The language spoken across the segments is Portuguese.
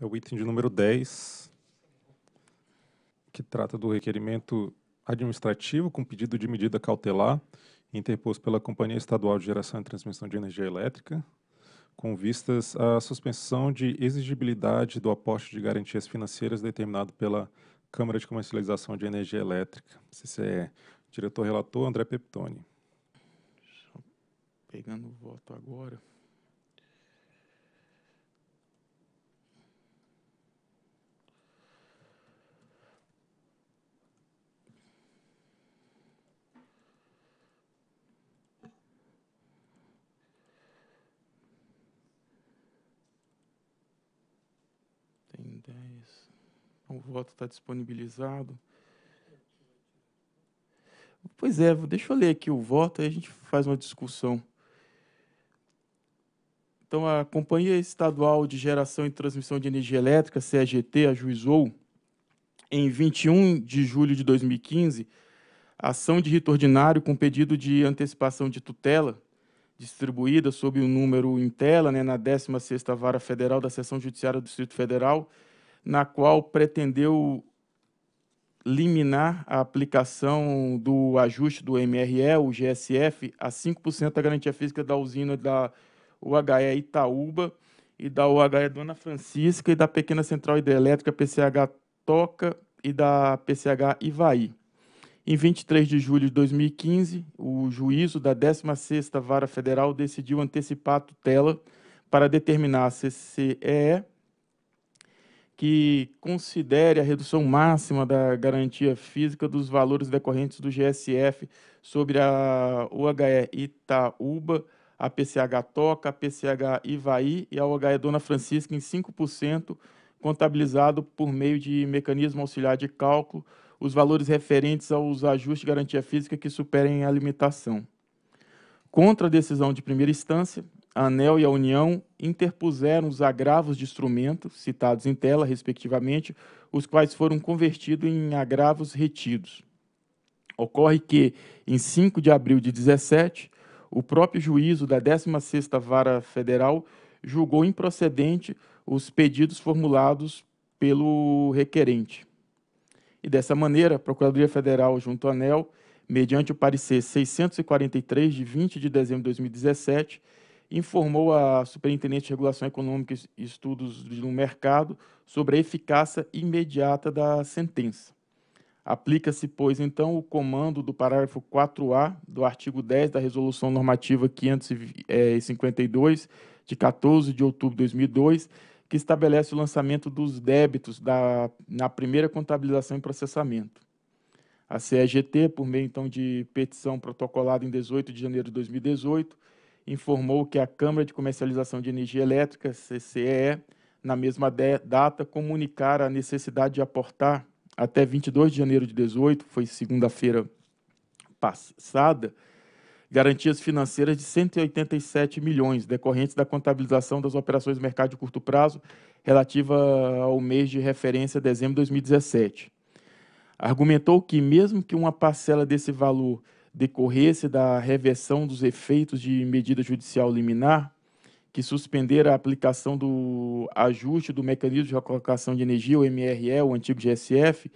É o item de número 10, que trata do requerimento administrativo com pedido de medida cautelar interposto pela Companhia Estadual de Geração e Transmissão de Energia Elétrica, com vistas à suspensão de exigibilidade do aporte de garantias financeiras determinado pela Câmara de Comercialização de Energia Elétrica, CCE. Diretor relator André Peptoni. Pegando o voto agora. Tem dez. O voto está disponibilizado. Pois é, deixa eu ler aqui o voto, aí a gente faz uma discussão. Então, a Companhia Estadual de Geração e Transmissão de Energia Elétrica, CEGT, ajuizou, em 21 de julho de 2015, ação de rito ordinário com pedido de antecipação de tutela, distribuída sob o número em tela, né, na 16ª Vara Federal da Seção Judiciária do Distrito Federal, na qual pretendeu liminar a aplicação do ajuste do MRE, o GSF, a 5% da garantia física da usina da UHE Itaúba e da UHE Dona Francisca e da pequena central hidrelétrica PCH Toca e da PCH Ivaí. Em 23 de julho de 2015, o juízo da 16ª Vara Federal decidiu antecipar a tutela para determinar a CCEE que considere a redução máxima da garantia física dos valores decorrentes do GSF sobre a UHE Itaúba, a PCH Toca, a PCH Ivaí e a UHE Dona Francisca em 5%, contabilizado por meio de mecanismo auxiliar de cálculo, os valores referentes aos ajustes de garantia física que superem a limitação. Contra a decisão de primeira instância, a ANEL e a União interpuseram os agravos de instrumento, citados em tela, respectivamente, os quais foram convertidos em agravos retidos. Ocorre que, em 5 de abril de 17, o próprio juízo da 16ª Vara Federal julgou improcedente os pedidos formulados pelo requerente. E dessa maneira, a Procuradoria Federal, junto à ANEL, mediante o parecer 643 de 20 de dezembro de 2017, informou a Superintendente de Regulação Econômica e Estudos no Mercado sobre a eficácia imediata da sentença. Aplica-se, pois, então, o comando do parágrafo 4A do artigo 10 da Resolução Normativa 552, de 14 de outubro de 2002, que estabelece o lançamento dos débitos da, na primeira contabilização e processamento. A CEGT, por meio então de petição protocolada em 18 de janeiro de 2018, informou que a Câmara de Comercialização de Energia Elétrica, CCEE, na mesma data, comunicara a necessidade de aportar até 22 de janeiro de 18, foi segunda-feira passada, garantias financeiras de 187 milhões decorrentes da contabilização das operações do mercado de curto prazo relativa ao mês de referência dezembro de 2017. Argumentou que mesmo que uma parcela desse valor decorresse da reversão dos efeitos de medida judicial liminar, que suspender a aplicação do ajuste do mecanismo de recolocação de energia, o MRE, o antigo GSF,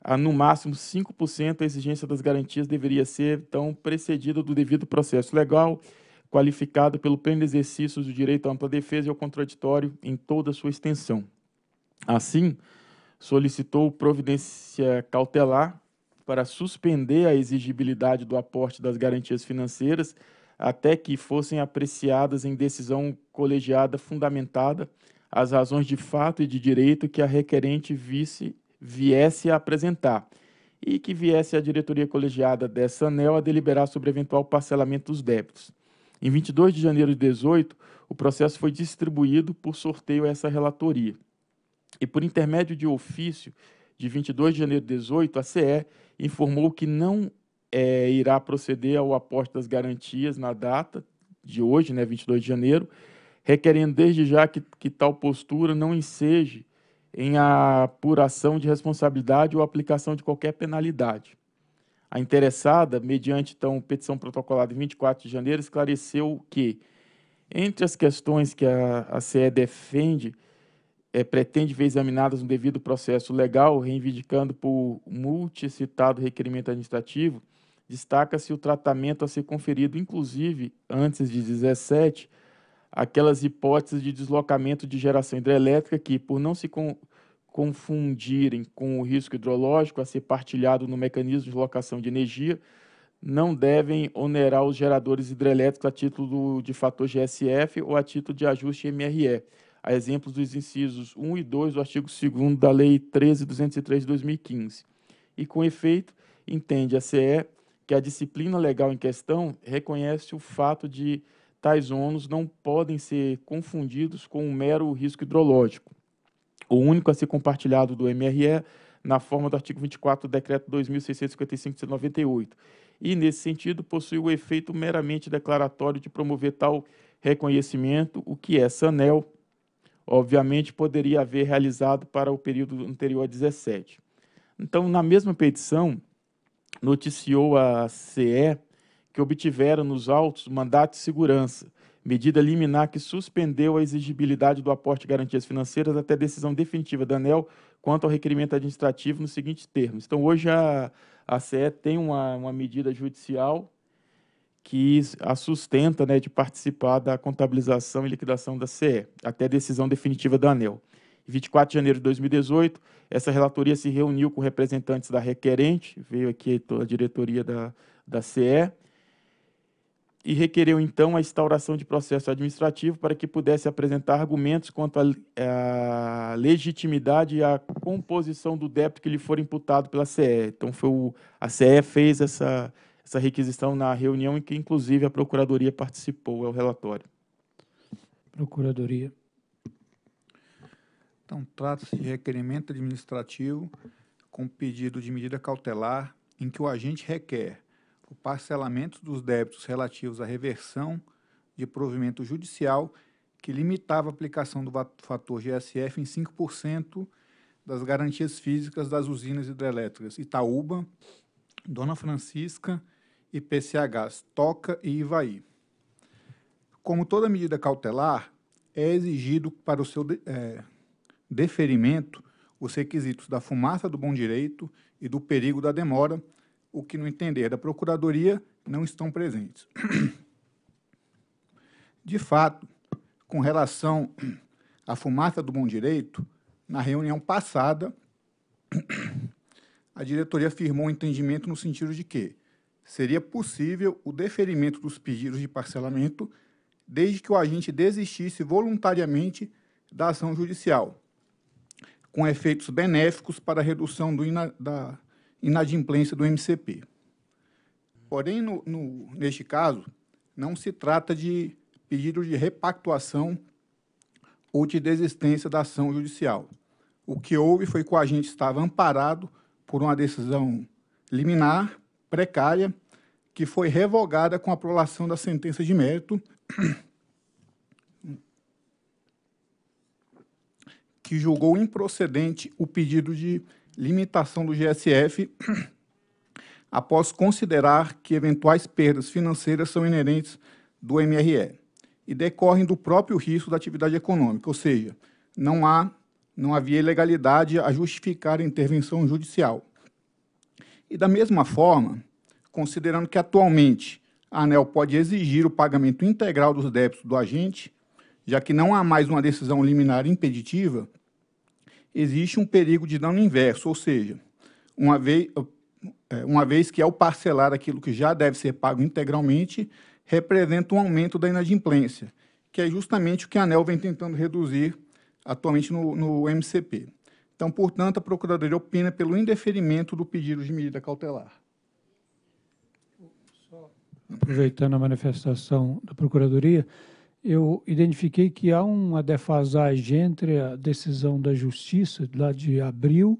a no máximo 5% a exigência das garantias deveria ser, então, precedida do devido processo legal, qualificado pelo pleno exercício do direito à ampla defesa e ao contraditório em toda a sua extensão. Assim, solicitou providência cautelar para suspender a exigibilidade do aporte das garantias financeiras até que fossem apreciadas em decisão colegiada fundamentada as razões de fato e de direito que a requerente visse, viesse a apresentar e que viesse a diretoria colegiada dessa ANEL a deliberar sobre eventual parcelamento dos débitos. Em 22 de janeiro de 18, o processo foi distribuído por sorteio a essa relatoria. E por intermédio de ofício de 22 de janeiro de 18, a CE informou que não é, irá proceder ao aporte das garantias na data de hoje, né, 22 de janeiro, requerendo desde já que, que tal postura não enseje em apuração de responsabilidade ou aplicação de qualquer penalidade. A interessada, mediante então petição protocolada em 24 de janeiro, esclareceu que, entre as questões que a, a CE defende, é, pretende ver examinadas no devido processo legal, reivindicando por multicitado requerimento administrativo, destaca-se o tratamento a ser conferido, inclusive, antes de 17, aquelas hipóteses de deslocamento de geração hidrelétrica que, por não se con confundirem com o risco hidrológico a ser partilhado no mecanismo de locação de energia, não devem onerar os geradores hidrelétricos a título de fator GSF ou a título de ajuste MRE, a exemplos dos incisos 1 e 2 do artigo 2 da Lei 13.203 de 2015. E, com efeito, entende a CE que a disciplina legal em questão reconhece o fato de tais ônus não podem ser confundidos com um mero risco hidrológico, o único a ser compartilhado do MRE na forma do artigo 24 do decreto 2655 de 98. E, nesse sentido, possui o efeito meramente declaratório de promover tal reconhecimento, o que é SANEL, obviamente, poderia haver realizado para o período anterior a 17. Então, na mesma petição, noticiou a CE que obtiveram nos autos mandato de segurança, medida liminar que suspendeu a exigibilidade do aporte de garantias financeiras até decisão definitiva da ANEL quanto ao requerimento administrativo nos seguintes termos. Então, hoje a, a CE tem uma, uma medida judicial que a sustenta né, de participar da contabilização e liquidação da CE, até decisão definitiva da ANEL. 24 de janeiro de 2018, essa relatoria se reuniu com representantes da requerente, veio aqui a diretoria da, da CE, e requereu então a instauração de processo administrativo para que pudesse apresentar argumentos quanto à legitimidade e à composição do débito que lhe for imputado pela CE. Então, foi o, a CE fez essa, essa requisição na reunião em que, inclusive, a Procuradoria participou, é o relatório. Procuradoria. Então, trata-se de requerimento administrativo com pedido de medida cautelar em que o agente requer o parcelamento dos débitos relativos à reversão de provimento judicial que limitava a aplicação do fator GSF em 5% das garantias físicas das usinas hidrelétricas Itaúba, Dona Francisca, IPCH, Toca e Ivaí. Como toda medida cautelar, é exigido para o seu é, deferimento os requisitos da fumaça do bom direito e do perigo da demora, o que, no entender da Procuradoria, não estão presentes. De fato, com relação à fumaça do bom direito, na reunião passada, a diretoria afirmou um entendimento no sentido de que seria possível o deferimento dos pedidos de parcelamento desde que o agente desistisse voluntariamente da ação judicial, com efeitos benéficos para a redução ina, da inadimplência do MCP. Porém, no, no, neste caso, não se trata de pedido de repactuação ou de desistência da ação judicial. O que houve foi que o agente estava amparado por uma decisão liminar, precária, que foi revogada com a aprovação da sentença de mérito que julgou improcedente o pedido de limitação do GSF após considerar que eventuais perdas financeiras são inerentes do MRE e decorrem do próprio risco da atividade econômica, ou seja, não há não havia ilegalidade a justificar a intervenção judicial. E da mesma forma, considerando que atualmente a ANEL pode exigir o pagamento integral dos débitos do agente, já que não há mais uma decisão liminar impeditiva, existe um perigo de dano inverso, ou seja, uma vez, é, uma vez que ao parcelar aquilo que já deve ser pago integralmente, representa um aumento da inadimplência, que é justamente o que a ANEL vem tentando reduzir atualmente no, no MCP. Então, portanto, a Procuradoria opina pelo indeferimento do pedido de medida cautelar. Aproveitando a manifestação da Procuradoria, eu identifiquei que há uma defasagem entre a decisão da Justiça, lá de abril,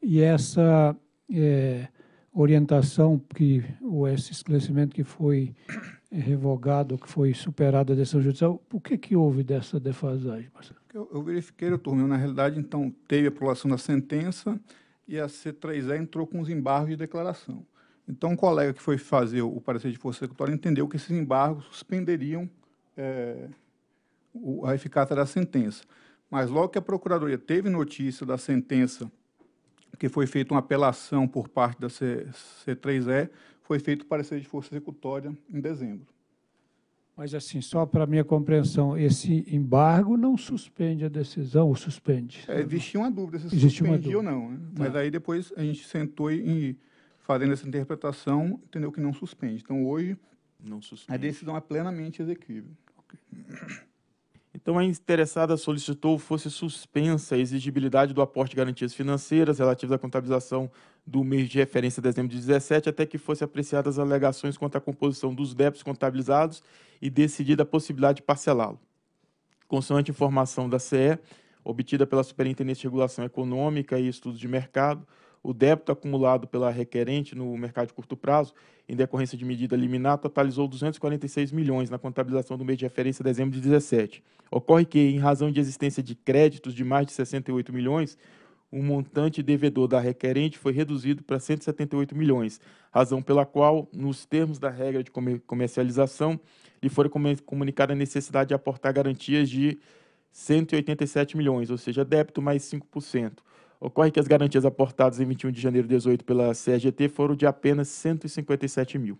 e essa é, orientação, que, ou esse esclarecimento que foi revogado, que foi superada a decisão judicial. Por que, que houve dessa defasagem, Marcelo? Eu, eu verifiquei, doutor, na realidade, então, teve a aprovação da sentença e a C3E entrou com os embargos de declaração. Então, um colega que foi fazer o parecer de força executória entendeu que esses embargos suspenderiam é, a eficácia da sentença. mas logo que a Procuradoria teve notícia da sentença, que foi feita uma apelação por parte da C, C3E, foi feito o parecer de força executória em dezembro. Mas, assim, só para minha compreensão, esse embargo não suspende a decisão ou suspende? É, existia uma dúvida se Existe suspendia ou não. Né? Tá. Mas aí depois a gente sentou e, fazendo essa interpretação, entendeu que não suspende. Então, hoje, a decisão é plenamente exequível. Okay. Então, a interessada solicitou fosse suspensa a exigibilidade do aporte de garantias financeiras relativas à contabilização do mês de referência de dezembro de 17, até que fosse apreciadas as alegações quanto à composição dos débitos contabilizados e decidida a possibilidade de parcelá-lo. Consoante informação da CE, obtida pela Superintendência de Regulação Econômica e Estudos de Mercado, o débito acumulado pela requerente no mercado de curto prazo, em decorrência de medida liminar, totalizou 246 milhões na contabilização do mês de referência de dezembro de 17. Ocorre que, em razão de existência de créditos de mais de 68 milhões, o montante devedor da requerente foi reduzido para 178 milhões, razão pela qual, nos termos da regra de comercialização, lhe foi comunicada a necessidade de aportar garantias de 187 milhões, ou seja, débito mais 5%. Ocorre que as garantias aportadas em 21 de janeiro de 18 pela CGT foram de apenas 157 mil.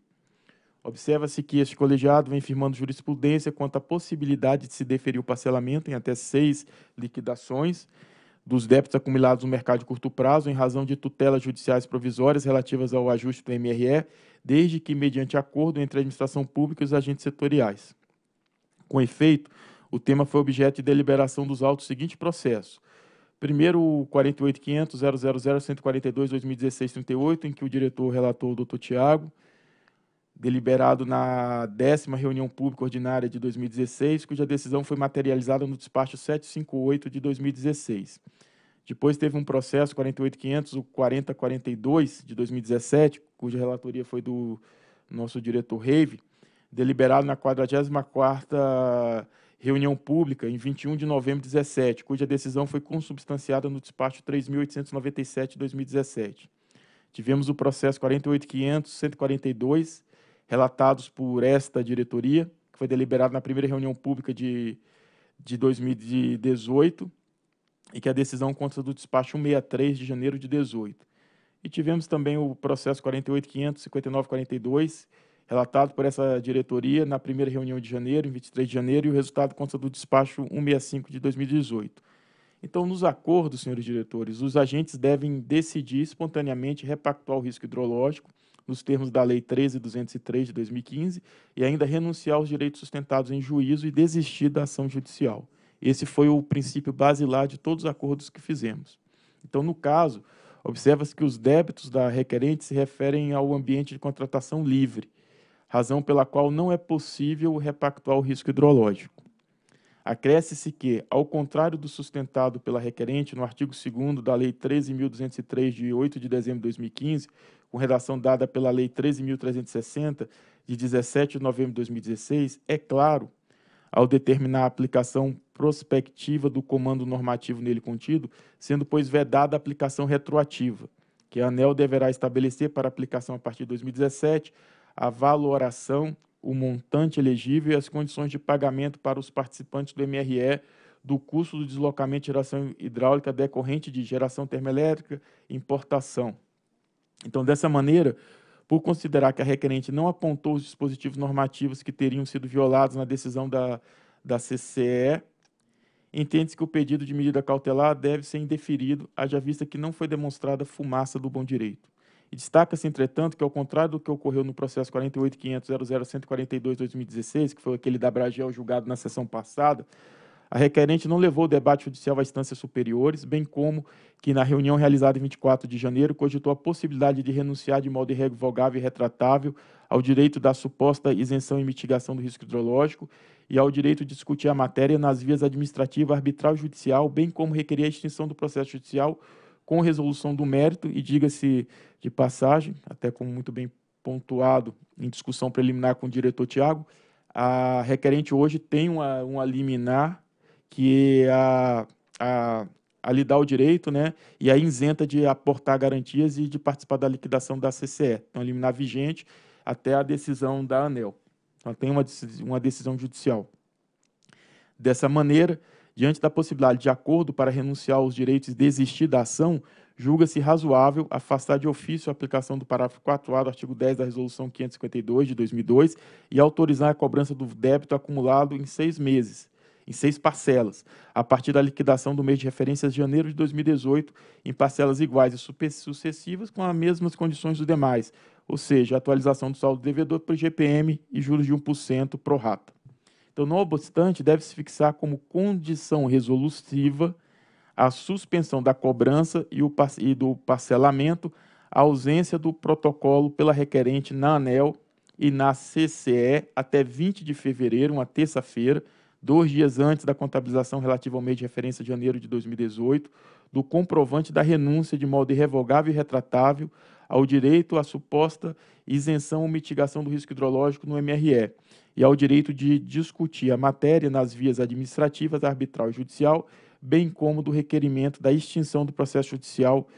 Observa-se que este colegiado vem firmando jurisprudência quanto à possibilidade de se deferir o parcelamento em até seis liquidações dos débitos acumulados no mercado de curto prazo em razão de tutelas judiciais provisórias relativas ao ajuste do MRE, desde que mediante acordo entre a administração pública e os agentes setoriais. Com efeito, o tema foi objeto de deliberação dos autos do seguinte processo: Primeiro, o 48.500.000.142.2016.38, em que o diretor relatou o doutor Tiago, deliberado na décima reunião pública ordinária de 2016, cuja decisão foi materializada no despacho 758 de 2016. Depois teve um processo 48.500, o 4042 de 2017, cuja relatoria foi do nosso diretor Reive, deliberado na 44ª reunião pública em 21 de novembro de 2017, cuja decisão foi consubstanciada no despacho 3.897 de 2017. Tivemos o processo 48.500.142, relatados por esta diretoria, que foi deliberado na primeira reunião pública de, de 2018, e que a decisão consta do despacho 163 de janeiro de 18. E tivemos também o processo 48.500.5942, relatado por essa diretoria na primeira reunião de janeiro, em 23 de janeiro, e o resultado consta do despacho 165 de 2018. Então, nos acordos, senhores diretores, os agentes devem decidir espontaneamente repactuar o risco hidrológico, nos termos da Lei 13.203 de 2015, e ainda renunciar aos direitos sustentados em juízo e desistir da ação judicial. Esse foi o princípio basilar de todos os acordos que fizemos. Então, no caso, observa-se que os débitos da requerente se referem ao ambiente de contratação livre, razão pela qual não é possível repactuar o risco hidrológico. Acresce-se que, ao contrário do sustentado pela requerente no artigo 2 da Lei 13.203, de 8 de dezembro de 2015, com redação dada pela Lei 13.360, de 17 de novembro de 2016, é claro, ao determinar a aplicação prospectiva do comando normativo nele contido, sendo, pois, vedada a aplicação retroativa, que a ANEL deverá estabelecer para aplicação a partir de 2017 a valoração, o montante elegível e as condições de pagamento para os participantes do MRE do custo do deslocamento de geração hidráulica decorrente de geração termoelétrica e importação. Então, dessa maneira, por considerar que a requerente não apontou os dispositivos normativos que teriam sido violados na decisão da, da CCE, entende-se que o pedido de medida cautelar deve ser indeferido, haja vista que não foi demonstrada fumaça do bom direito. E destaca-se, entretanto, que ao contrário do que ocorreu no processo 48.500.00.142.2016, que foi aquele da Bragel julgado na sessão passada, a requerente não levou o debate judicial a instâncias superiores, bem como que, na reunião realizada em 24 de janeiro, cogitou a possibilidade de renunciar de modo irrevogável e retratável ao direito da suposta isenção e mitigação do risco hidrológico e ao direito de discutir a matéria nas vias administrativa, arbitral e judicial, bem como requerer a extinção do processo judicial com resolução do mérito, e diga-se de passagem, até como muito bem pontuado em discussão preliminar com o diretor Tiago, a requerente hoje tem uma, uma liminar que a, a, a lhe dá o direito, né, e a isenta de aportar garantias e de participar da liquidação da CCE. Então, liminar vigente até a decisão da ANEL. Então, tem uma, uma decisão judicial. Dessa maneira, Diante da possibilidade de acordo para renunciar aos direitos e desistir da ação, julga-se razoável afastar de ofício a aplicação do parágrafo 4A do artigo 10 da Resolução 552 de 2002 e autorizar a cobrança do débito acumulado em seis meses, em seis parcelas, a partir da liquidação do mês de referência de janeiro de 2018, em parcelas iguais e sucessivas com as mesmas condições dos demais, ou seja, atualização do saldo devedor para o GPM e juros de 1% pro rata. Então, não obstante, deve-se fixar como condição resolutiva a suspensão da cobrança e, e do parcelamento, a ausência do protocolo pela requerente na ANEL e na CCE até 20 de fevereiro, uma terça-feira, dois dias antes da contabilização relativa ao mês de referência de janeiro de 2018, do comprovante da renúncia de modo irrevogável e retratável ao direito à suposta isenção ou mitigação do risco hidrológico no MRE e ao direito de discutir a matéria nas vias administrativas, arbitral e judicial bem como do requerimento da extinção do processo judicial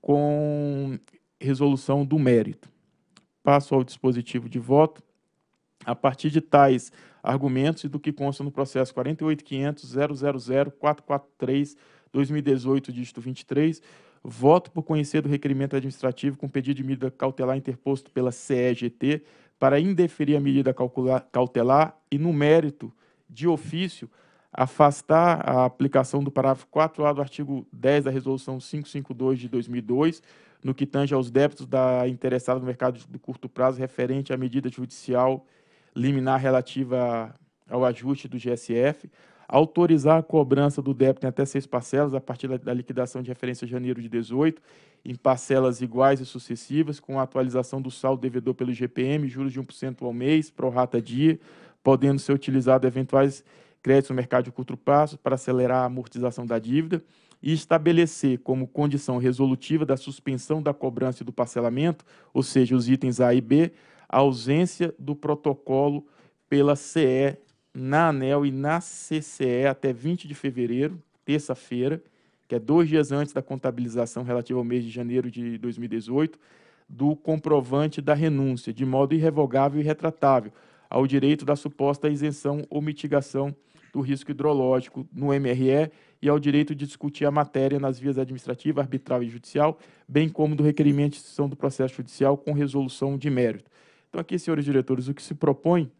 com resolução do mérito. Passo ao dispositivo de voto. A partir de tais argumentos e do que consta no processo 48.500.000.443.2018, dígito 23, voto por conhecer do requerimento administrativo com pedido de medida cautelar interposto pela CEGT para indeferir a medida cautelar e, no mérito de ofício, afastar a aplicação do parágrafo 4A do artigo 10 da Resolução 552 de 2002, no que tange aos débitos da interessada no mercado de curto prazo referente à medida judicial liminar relativa ao ajuste do GSF, autorizar a cobrança do débito em até seis parcelas a partir da liquidação de referência de janeiro de 18, em parcelas iguais e sucessivas, com a atualização do saldo devedor pelo GPM, juros de 1% ao mês, pro rata dia, podendo ser utilizado eventuais créditos no mercado de curto prazo para acelerar a amortização da dívida e estabelecer como condição resolutiva da suspensão da cobrança e do parcelamento, ou seja, os itens A e B, a ausência do protocolo pela CE na ANEL e na CCE até 20 de fevereiro, terça-feira, que é dois dias antes da contabilização relativa ao mês de janeiro de 2018, do comprovante da renúncia, de modo irrevogável e retratável, ao direito da suposta isenção ou mitigação do risco hidrológico no MRE e ao direito de discutir a matéria nas vias administrativa, arbitral e judicial, bem como do requerimento de extinção do processo judicial com resolução de mérito. Então, aqui, senhores diretores, o que se propõe,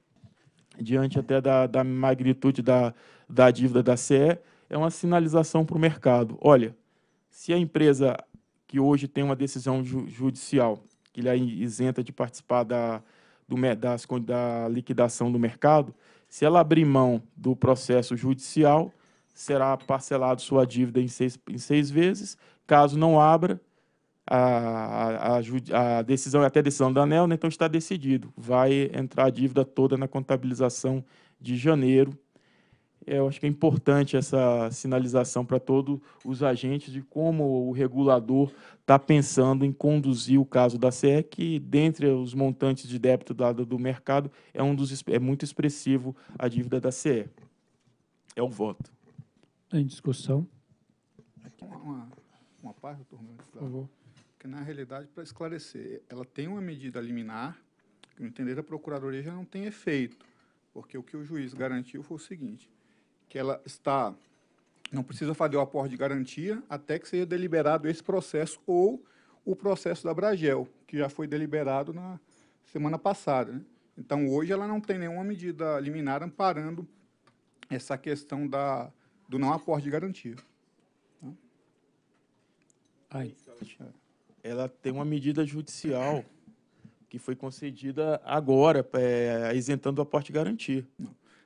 diante até da, da magnitude da, da dívida da CE, é uma sinalização para o mercado. Olha, se a empresa que hoje tem uma decisão ju judicial que lhe é isenta de participar da, do, das, da liquidação do mercado, se ela abrir mão do processo judicial, será parcelado sua dívida em seis, em seis vezes. Caso não abra, a, a, a decisão é até a decisão da ANEL, né? então está decidido. Vai entrar a dívida toda na contabilização de janeiro é, eu acho que é importante essa sinalização para todos os agentes de como o regulador está pensando em conduzir o caso da CE, que, dentre os montantes de débito dado do mercado, é, um dos, é muito expressivo a dívida da CE. É o voto. Em discussão. Uma, uma parte, doutor Por favor. Porque, na realidade, para esclarecer, ela tem uma medida liminar, que, no entender da Procuradoria, já não tem efeito, porque o que o juiz garantiu foi o seguinte, que ela está não precisa fazer o aporte de garantia até que seja deliberado esse processo ou o processo da Bragel, que já foi deliberado na semana passada. Né? Então, hoje ela não tem nenhuma medida liminar amparando essa questão da, do não aporte de garantia. Ai. Ela tem uma medida judicial que foi concedida agora, é, isentando o aporte de garantia.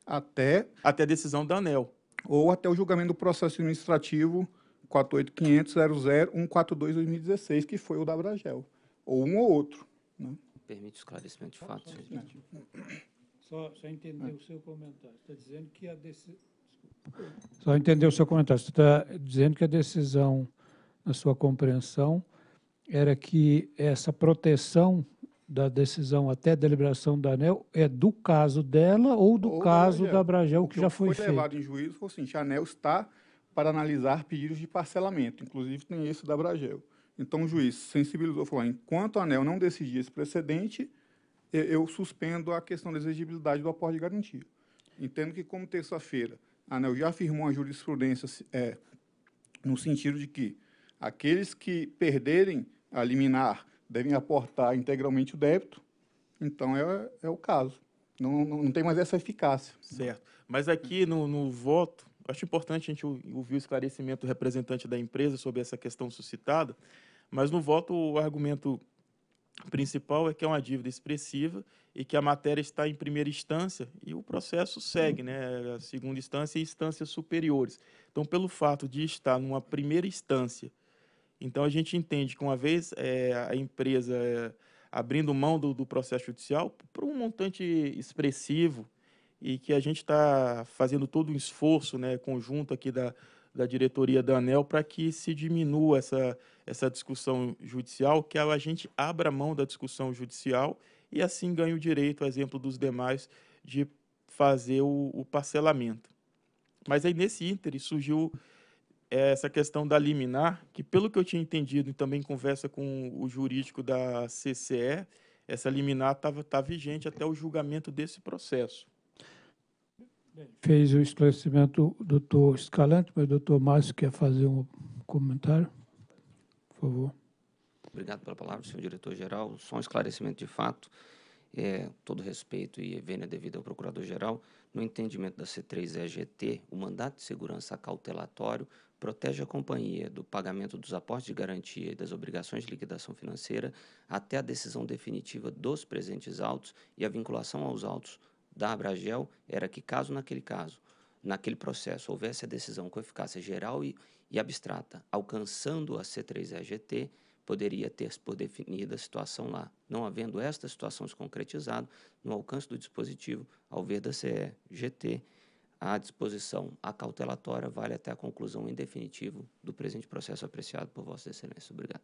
Até... Até a decisão da ANEL. Ou até o julgamento do processo administrativo 48500-142-2016, que foi o da Bragel. Ou um ou outro. Né? Permite esclarecimento de fatos. Só, só entender o seu comentário. Está dizendo que a decisão... Só entender o seu comentário. Você está dizendo que a decisão, na sua compreensão, era que essa proteção da decisão até a deliberação da ANEL é do caso dela ou do ou caso da Bragel, que, que já foi, foi feito? foi levado em juízo foi assim, a ANEL está para analisar pedidos de parcelamento, inclusive tem esse da Bragel. Então o juiz sensibilizou, falou, enquanto a ANEL não decidir esse precedente, eu suspendo a questão da exigibilidade do aporte de garantia. Entendo que como terça-feira a ANEL já afirmou a jurisprudência é, no sentido de que aqueles que perderem a liminar devem aportar integralmente o débito, então é, é o caso. Não, não, não tem mais essa eficácia. Certo. Mas aqui no, no voto, acho importante a gente ouvir o esclarecimento do representante da empresa sobre essa questão suscitada, mas no voto o argumento principal é que é uma dívida expressiva e que a matéria está em primeira instância e o processo segue, né, a segunda instância e instâncias superiores. Então, pelo fato de estar numa primeira instância, então a gente entende que uma vez é, a empresa é, abrindo mão do, do processo judicial por um montante expressivo e que a gente está fazendo todo um esforço, né, conjunto aqui da, da diretoria da ANEL para que se diminua essa, essa discussão judicial, que a gente abra mão da discussão judicial e assim ganhe o direito, exemplo dos demais, de fazer o, o parcelamento. Mas aí nesse ínter surgiu é, essa questão da liminar, que pelo que eu tinha entendido e também conversa com o jurídico da CCE, essa liminar estava tá vigente até o julgamento desse processo. Fez o esclarecimento o doutor Escalante, mas o doutor Márcio quer fazer um comentário? Por favor. Obrigado pela palavra, senhor diretor-geral. Só um esclarecimento de fato. É, todo respeito e vênia devido ao procurador-geral, no entendimento da C3EGT, o mandato de segurança cautelatório protege a companhia do pagamento dos aportes de garantia e das obrigações de liquidação financeira até a decisão definitiva dos presentes autos e a vinculação aos autos da Abragel era que, caso naquele caso, naquele processo, houvesse a decisão com eficácia geral e, e abstrata, alcançando a C3EGT, poderia ter por definida a situação lá. Não havendo esta situação se concretizado, no alcance do dispositivo, ao ver da CEGT, a disposição acautelatória vale até a conclusão em definitivo do presente processo apreciado por Vossa Excelência. Obrigado.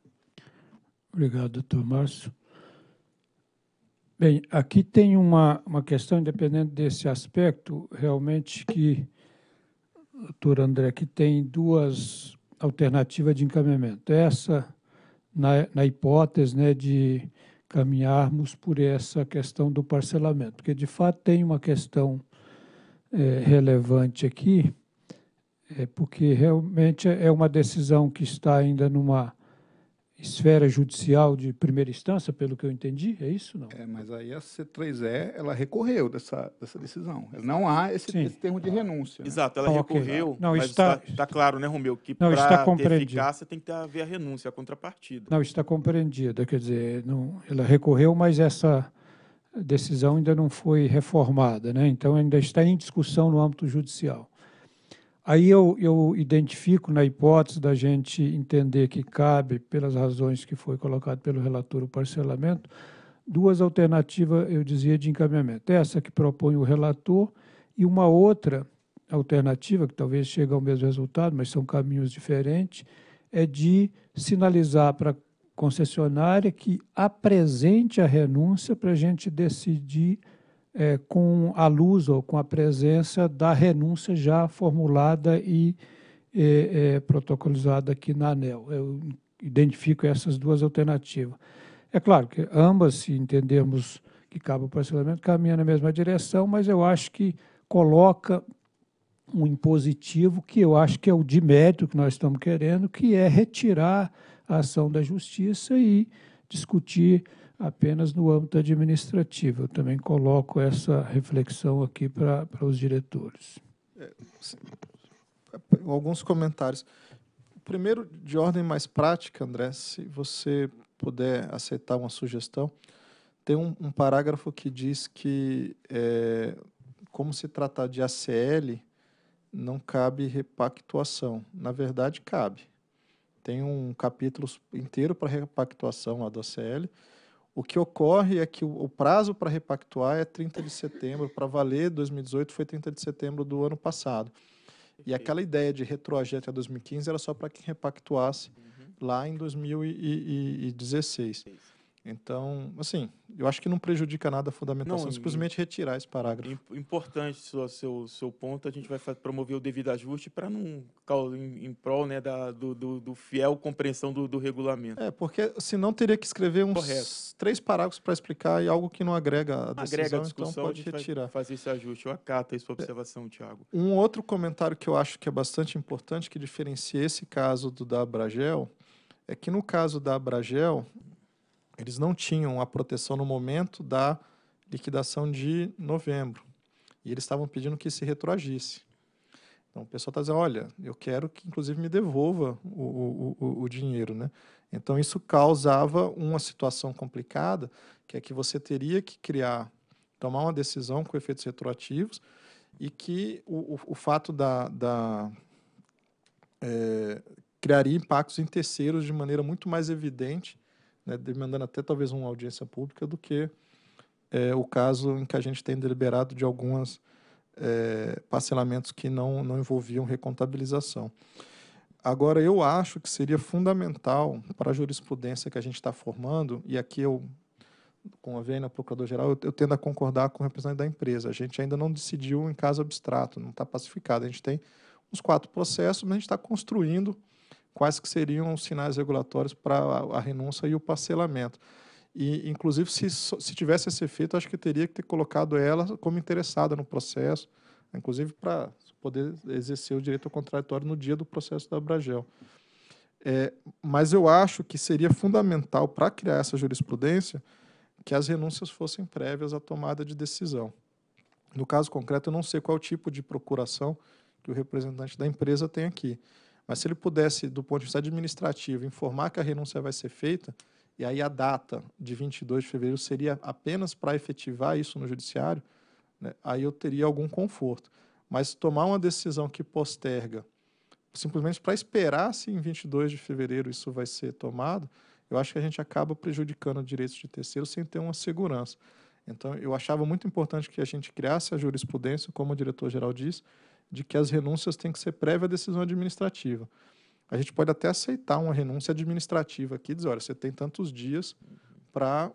Obrigado, doutor Márcio. Bem, aqui tem uma, uma questão, independente desse aspecto, realmente que, doutor André, que tem duas alternativas de encaminhamento. Essa na, na hipótese né, de caminharmos por essa questão do parcelamento, porque de fato tem uma questão é, relevante aqui, é, porque realmente é uma decisão que está ainda numa esfera judicial de primeira instância, pelo que eu entendi, é isso? Não? É, mas aí a C3E, ela recorreu dessa, dessa decisão. Não há esse, esse termo de renúncia. Né? Exato, ela ah, recorreu, okay. não, mas está, está, claro, né, Romeu, que para ter eficácia tem que haver a renúncia, a contrapartida. Não, está compreendida, quer dizer, não, ela recorreu, mas essa decisão ainda não foi reformada, né? então ainda está em discussão no âmbito judicial. Aí eu, eu identifico na hipótese da gente entender que cabe, pelas razões que foi colocado pelo relator, o parcelamento, duas alternativas, eu dizia, de encaminhamento. Essa que propõe o relator e uma outra alternativa, que talvez chegue ao mesmo resultado, mas são caminhos diferentes, é de sinalizar para a concessionária que apresente a renúncia para a gente decidir é, com a luz ou com a presença da renúncia já formulada e é, é, protocolizada aqui na ANEL. Eu identifico essas duas alternativas. É claro que ambas, se entendermos que cabe o parcelamento, caminham na mesma direção, mas eu acho que coloca um impositivo que eu acho que é o de mérito que nós estamos querendo, que é retirar a ação da justiça e discutir apenas no âmbito administrativo. Eu também coloco essa reflexão aqui para, os diretores. É, alguns comentários. Primeiro, de ordem mais prática, André, se você puder aceitar uma sugestão, tem um, um parágrafo que diz que, é, como se tratar de ACL, não cabe repactuação. Na verdade, cabe. Tem um capítulo inteiro para repactuação lá do ACL, o que ocorre é que o, prazo para repactuar é 30 de setembro, para valer 2018 foi 30 de setembro do ano passado. E aquela ideia de retroagir até 2015 era só para quem repactuasse uhum. lá em 2016. Então, assim, eu acho que não prejudica nada a fundamentação, Não, simplesmente retirar esse parágrafo. Im- Importante seu, seu, seu ponto, a gente vai promover o devido ajuste para não causar em, em prol né, da, do, do, do fiel compreensão do, do regulamento. É, porque senão teria que escrever uns Correto. três parágrafos para explicar e algo que não agrega a decisão, Agrega a então discussão, a pode retirar. fazer esse ajuste. Eu acato aí sua observação, Tiago. Um outro comentário que eu acho que é bastante importante, que diferencia esse caso do da Abragel, é que no caso da Abragel, eles não tinham a proteção no momento da liquidação de novembro. E eles estavam pedindo que se retroagisse. Então o pessoal está dizendo, olha, eu quero que inclusive me devolva o, o, o, dinheiro. Né? Então isso causava uma situação complicada, que é que você teria que criar, tomar uma decisão com efeitos retroativos, e que o, o, o fato da, da é, criaria impactos em terceiros de maneira muito mais evidente, né, demandando até talvez uma audiência pública do que é, o caso em que a gente tem deliberado de alguns é, parcelamentos que não, não envolviam recontabilização. Agora, eu acho que seria fundamental para a jurisprudência que a gente está formando, e aqui eu, com a Vênia, Procurador-Geral, eu, eu tendo a concordar com o representante da empresa. A gente ainda não decidiu em caso abstrato, não está pacificado. A gente tem uns quatro processos, mas a gente está construindo quais que seriam os sinais regulatórios para a, renúncia e o parcelamento. E, inclusive, se, se tivesse esse efeito, acho que teria que ter colocado ela como interessada no processo, inclusive para poder exercer o direito ao contraditório no dia do processo da Abragel. É, mas eu acho que seria fundamental para criar essa jurisprudência que as renúncias fossem prévias à tomada de decisão. No caso concreto, eu não sei qual tipo de procuração que o representante da empresa tem aqui. Mas se ele pudesse, do ponto de vista administrativo, informar que a renúncia vai ser feita, e aí a data de 22 de fevereiro seria apenas para efetivar isso no judiciário, né, aí eu teria algum conforto. Mas tomar uma decisão que posterga, simplesmente para esperar se em 22 de fevereiro isso vai ser tomado, eu acho que a gente acaba prejudicando direitos de terceiros sem ter uma segurança. Então, eu achava muito importante que a gente criasse a jurisprudência, como o diretor-geral disse, de que as renúncias têm que ser prévia à decisão administrativa. A gente pode até aceitar uma renúncia administrativa aqui, dizer, olha, você tem tantos dias para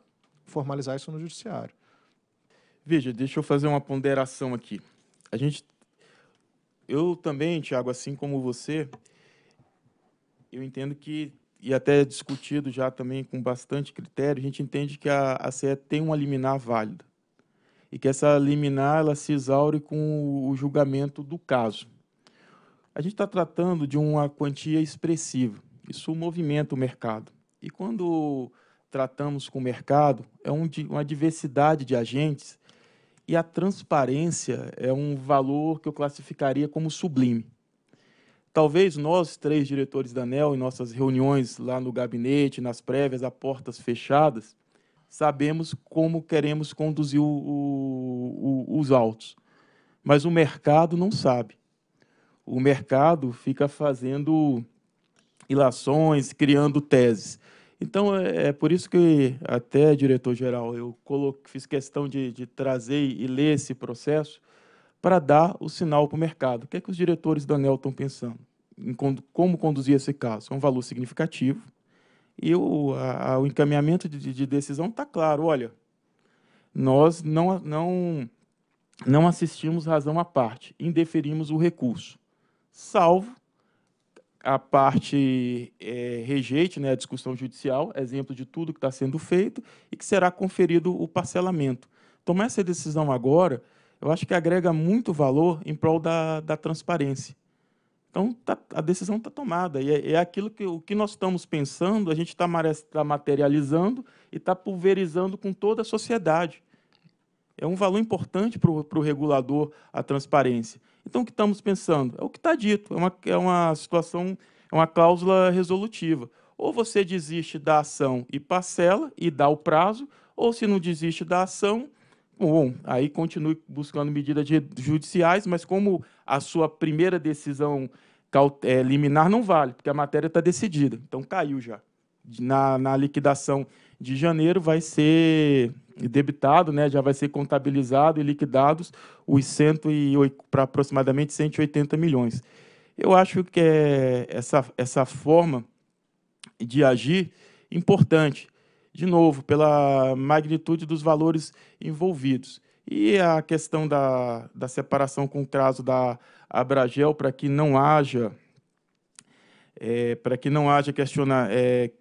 formalizar isso no judiciário. Veja, deixa eu fazer uma ponderação aqui. A gente, eu também, Tiago, assim como você, eu entendo que e até discutido já também com bastante critério, a gente entende que a, a CE tem uma liminar válida e que essa liminar ela se exaure com o julgamento do caso. A gente está tratando de uma quantia expressiva, isso movimenta o mercado. E quando tratamos com o mercado, é um, uma diversidade de agentes e a transparência é um valor que eu classificaria como sublime. Talvez nós, três diretores da ANEL, em nossas reuniões lá no gabinete, nas prévias, a portas fechadas, sabemos como queremos conduzir o, o, os autos. Mas o mercado não sabe. O mercado fica fazendo ilações, criando teses. Então, é, é por isso que, até, diretor-geral, eu coloquei, fiz questão de, de trazer e ler esse processo para dar o sinal para o mercado. O que é que os diretores da ANEL estão pensando? Em como conduzir esse caso? É um valor significativo, e o, a, o encaminhamento de, de decisão está claro. Olha, nós não, não, não assistimos razão à parte, indeferimos o recurso, salvo a parte é, rejeite né, a discussão judicial, exemplo de tudo que está sendo feito, e que será conferido o parcelamento. Tomar essa decisão agora, eu acho que agrega muito valor em prol da, da transparência. Então, tá, a decisão está tomada. E é, é, aquilo que o que nós estamos pensando, a gente está tá materializando e está pulverizando com toda a sociedade. É um valor importante para o regulador a transparência. Então, o que estamos pensando? É o que está dito. É uma, é uma situação, é uma cláusula resolutiva. Ou você desiste da ação e parcela e dá o prazo, ou se não desiste da ação, bom, aí continue buscando medidas judiciais, mas como a sua primeira decisão é, liminar não vale, porque a matéria está decidida, então caiu já. Na, na liquidação de janeiro vai ser debitado, né, já vai ser contabilizado e liquidados os 108 para aproximadamente 180 milhões. Eu acho que é essa, essa forma de agir importante. De novo, pela magnitude dos valores envolvidos. E a questão da, da separação com o caso da Abragel, para que não haja é, para que não haja questionar é,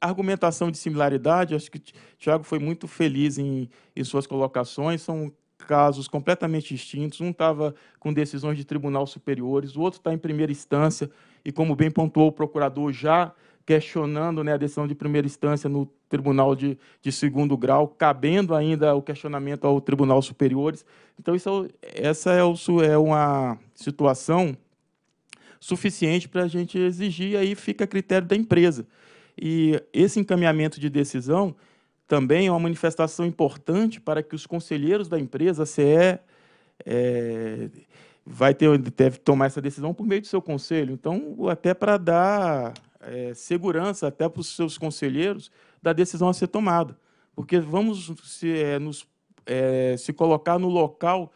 argumentação de similaridade, acho que o Tiago foi muito feliz em, em suas colocações, são casos completamente distintos. Um estava com decisões de tribunal superiores, o outro está em primeira instância, e como bem pontuou o procurador, já questionando né, a decisão de primeira instância no tribunal de, de segundo grau, cabendo ainda o questionamento ao tribunal superiores. Então, isso, é essa é, o, é uma situação suficiente para a gente exigir, aí fica a critério da empresa. E esse encaminhamento de decisão também é uma manifestação importante para que os conselheiros da empresa, a CE, é, vai ter, deve tomar essa decisão por meio do seu conselho. Então, até para dar é, segurança até para os seus conselheiros da decisão a ser tomada. Porque vamos se, é, nos, é, se colocar no local,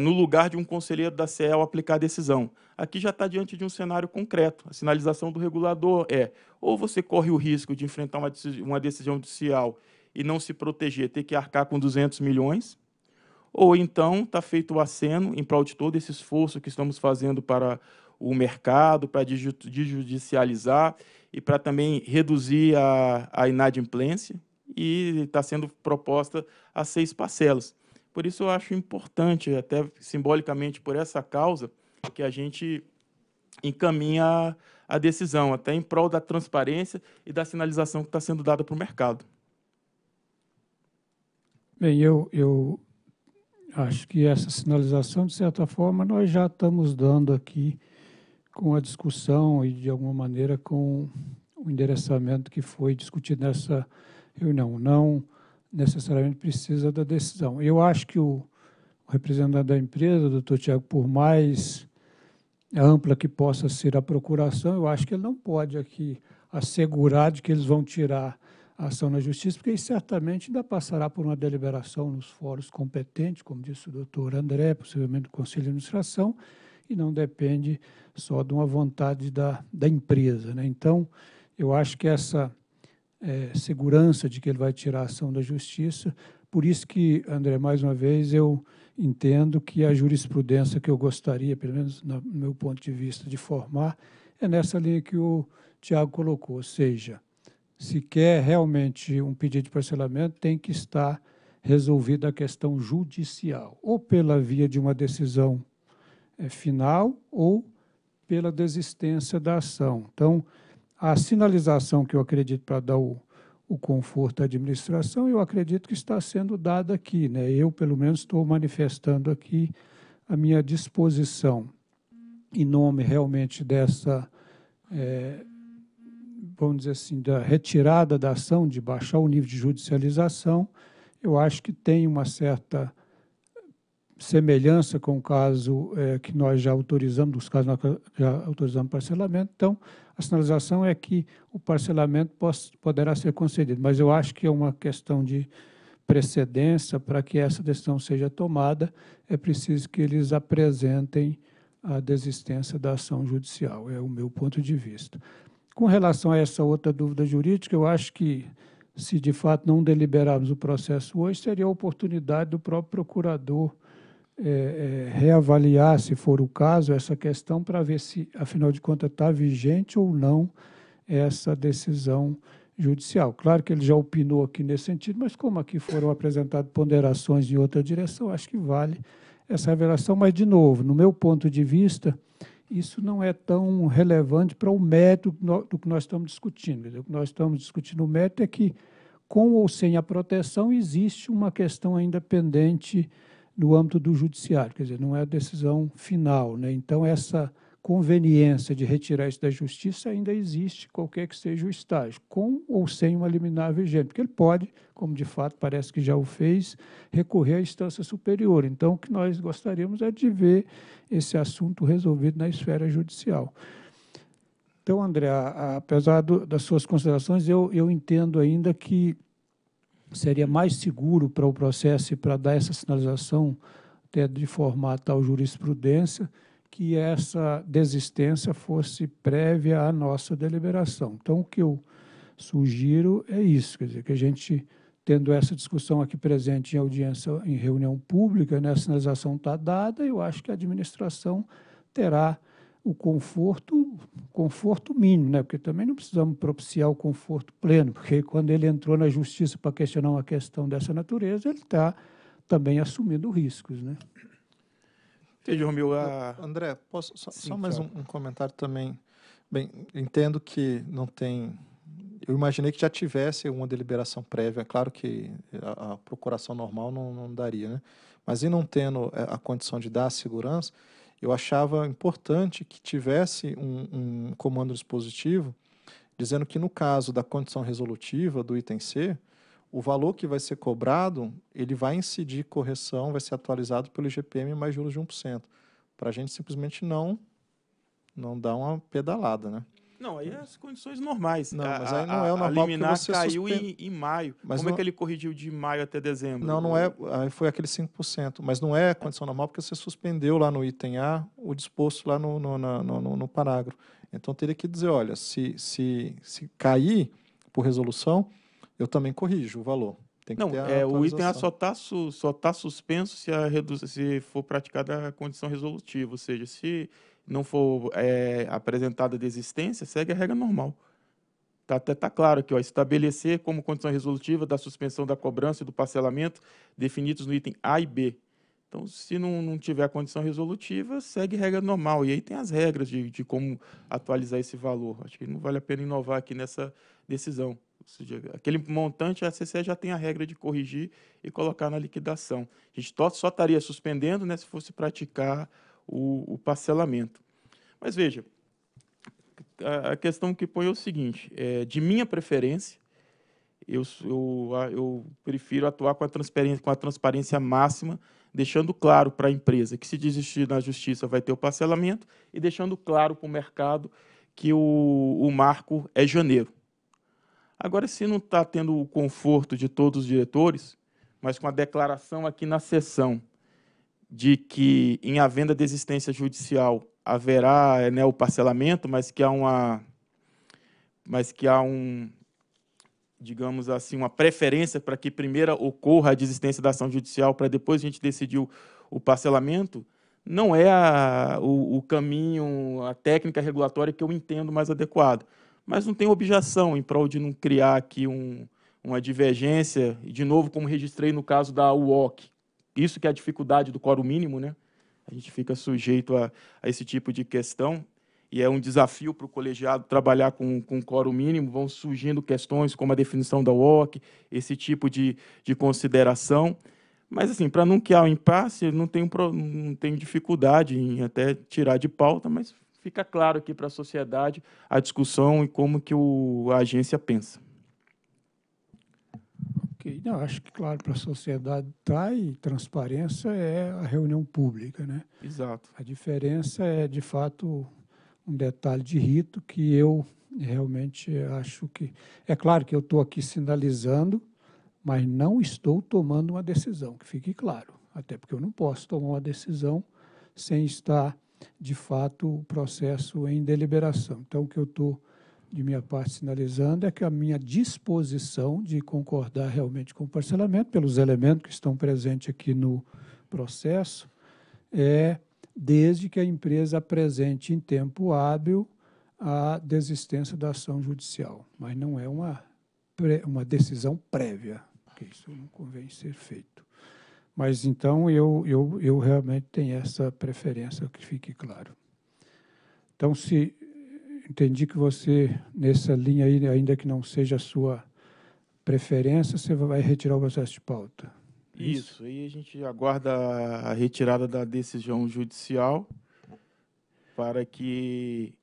no lugar de um conselheiro da CE ao aplicar a decisão. Aqui já está diante de um cenário concreto. A sinalização do regulador é ou você corre o risco de enfrentar uma, uma decisão judicial e não se proteger, ter que arcar com 200 milhões, ou então está feito o aceno em prol de todo esse esforço que estamos fazendo para o mercado, para desjudicializar e para também reduzir a, a inadimplência, e está sendo proposta a seis parcelas. Por isso eu acho importante, até simbolicamente por essa causa, que a gente encaminha a decisão, até em prol da transparência e da sinalização que está sendo dada para o mercado. Bem, eu, eu acho que essa sinalização, de certa forma, nós já estamos dando aqui com a discussão e, de alguma maneira, com o endereçamento que foi discutido nessa reunião. Não necessariamente precisa da decisão. Eu acho que o, representante da empresa, o doutor Tiago, por mais ampla que possa ser a procuração, eu acho que ele não pode aqui assegurar de que eles vão tirar a ação na justiça, porque certamente ainda passará por uma deliberação nos fóruns competentes, como disse o doutor André, possivelmente do Conselho de Administração, e não depende só de uma vontade da, da empresa. Né? Então, eu acho que essa é, segurança de que ele vai tirar a ação da justiça, por isso que, André, mais uma vez, eu entendo que a jurisprudência que eu gostaria, pelo menos no meu ponto de vista, de formar, é nessa linha que o Tiago colocou, ou seja, se quer realmente um pedido de parcelamento, tem que estar resolvida a questão judicial, ou pela via de uma decisão final ou pela desistência da ação. Então, a sinalização que eu acredito para dar o, o conforto à administração, eu acredito que está sendo dada aqui. Né? Eu, pelo menos, estou manifestando aqui a minha disposição, em nome realmente dessa, é, vamos dizer assim, da retirada da ação, de baixar o nível de judicialização, eu acho que tem uma certa semelhança com o caso é, que nós já autorizamos, dos casos nós já autorizamos parcelamento. Então, a sinalização é que o parcelamento poderá ser concedido, mas eu acho que é uma questão de precedência para que essa decisão seja tomada, é preciso que eles apresentem a desistência da ação judicial, é o meu ponto de vista. Com relação a essa outra dúvida jurídica, eu acho que, se de fato não deliberarmos o processo hoje, seria a oportunidade do próprio procurador é, é, reavaliar, se for o caso, essa questão para ver se, afinal de contas, está vigente ou não essa decisão judicial. Claro que ele já opinou aqui nesse sentido, mas como aqui foram apresentadas ponderações em outra direção, acho que vale essa revelação. Mas, de novo, no meu ponto de vista, isso não é tão relevante para o mérito do que nós estamos discutindo. O que nós estamos discutindo o mérito é que, com ou sem a proteção, existe uma questão ainda pendente no âmbito do judiciário, quer dizer, não é a decisão final. Né? Então, essa conveniência de retirar isso da justiça ainda existe, qualquer que seja o estágio, com ou sem uma liminar vigente, porque ele pode, como de fato parece que já o fez, recorrer à instância superior. Então, o que nós gostaríamos é de ver esse assunto resolvido na esfera judicial. Então, André, apesar do, das suas considerações, eu, eu entendo ainda que seria mais seguro para o processo e para dar essa sinalização até de formar tal jurisprudência que essa desistência fosse prévia à nossa deliberação. Então, o que eu sugiro é isso, quer dizer, que a gente, tendo essa discussão aqui presente em audiência, em reunião pública, né, a sinalização está dada, eu acho que a administração terá o conforto, conforto mínimo, né? porque também não precisamos propiciar o conforto pleno, porque quando ele entrou na justiça para questionar uma questão dessa natureza, ele está também assumindo riscos. Né? Entendi, Romeu. A... André, posso só, Sim, só mais um, um, comentário também. Bem, entendo que não tem. Eu imaginei que já tivesse uma deliberação prévia. É claro que a, a procuração normal não, não daria, né? Mas e não tendo é, a condição de dar segurança, eu achava importante que tivesse um, um comando dispositivo dizendo que no caso da condição resolutiva do item C, o valor que vai ser cobrado, ele vai incidir correção, vai ser atualizado pelo IGPM mais juros de 1%, para a gente simplesmente não não dar uma pedalada, né? Não, aí é as condições normais. Não, mas aí não é o normal. A liminar caiu em, em, maio. Mas Como é não... é que ele corrigiu de maio até dezembro? Não, não é. Aí foi aquele 5%. Mas não é condição normal porque você suspendeu lá no item A o disposto lá no, no, no, no, no parágrafo. Então teria que dizer: olha, se, se, se cair por resolução, eu também corrijo o valor. Tem que não, é, o item A só está su, só tá suspenso se, a redu se for praticada a condição resolutiva, ou seja, se não for é, apresentada desistência, segue a regra normal. Tá, até está claro aqui, ó, estabelecer como condição resolutiva da suspensão da cobrança e do parcelamento definidos no item A e B. Então, se não, não tiver condição resolutiva, segue regra normal. E aí tem as regras de, de como atualizar esse valor. Acho que não vale a pena inovar aqui nessa decisão. Seja, aquele montante, a CCE já tem a regra de corrigir e colocar na liquidação. A gente só estaria suspendendo né, se fosse praticar o, o parcelamento. Mas veja, a, a, questão que põe é o seguinte: é, de minha preferência, eu, eu, eu prefiro atuar com a, transparência, com a transparência máxima, deixando claro para a empresa que se desistir na justiça vai ter o parcelamento e deixando claro para o mercado que o, o marco é janeiro. Agora, se não está tendo o conforto de todos os diretores, mas com a declaração aqui na sessão de que, em havendo desistência judicial, haverá né, o parcelamento, mas que há uma, mas que há um, digamos assim, uma preferência para que primeiro ocorra a desistência da ação judicial para depois a gente decidir o, o parcelamento, não é a, o, o, caminho, a técnica regulatória que eu entendo mais adequado. Mas não tem objeção em prol de não criar aqui um, uma divergência, e de novo, como registrei no caso da UOC, isso que é a dificuldade do quórum mínimo, né? A gente fica sujeito a, a esse tipo de questão e é um desafio para o colegiado trabalhar com, com quórum mínimo, vão surgindo questões como a definição da UOC, esse tipo de, de consideração. Mas, assim, para não criar um impasse, não tenho, não dificuldade em até tirar de pauta, mas fica claro aqui para a sociedade a discussão e como que o, a agência pensa. Não, acho que, claro, para a sociedade está e transparência é a reunião pública, né? Exato. A diferença é, de fato, um detalhe de rito que eu realmente acho que... É claro que eu estou aqui sinalizando, mas não estou tomando uma decisão, que fique claro. Até porque eu não posso tomar uma decisão sem estar, de fato, o processo em deliberação. Então, o que eu estou de minha parte sinalizando é que a minha disposição de concordar realmente com o parcelamento, pelos elementos que estão presentes aqui no processo, é desde que a empresa apresente em tempo hábil a desistência da ação judicial. Mas não é uma, uma decisão prévia, porque isso não convém ser feito. Mas então eu, eu, eu realmente tenho essa preferência, que fique claro. Então, se entendi que você, nessa linha aí, ainda que não seja a sua preferência, você vai retirar o processo de pauta. É isso, isso. aí a gente aguarda a retirada da decisão judicial para que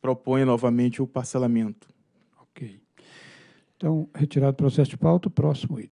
proponha novamente o parcelamento. Ok. Então, retirado o processo de pauta, próximo item.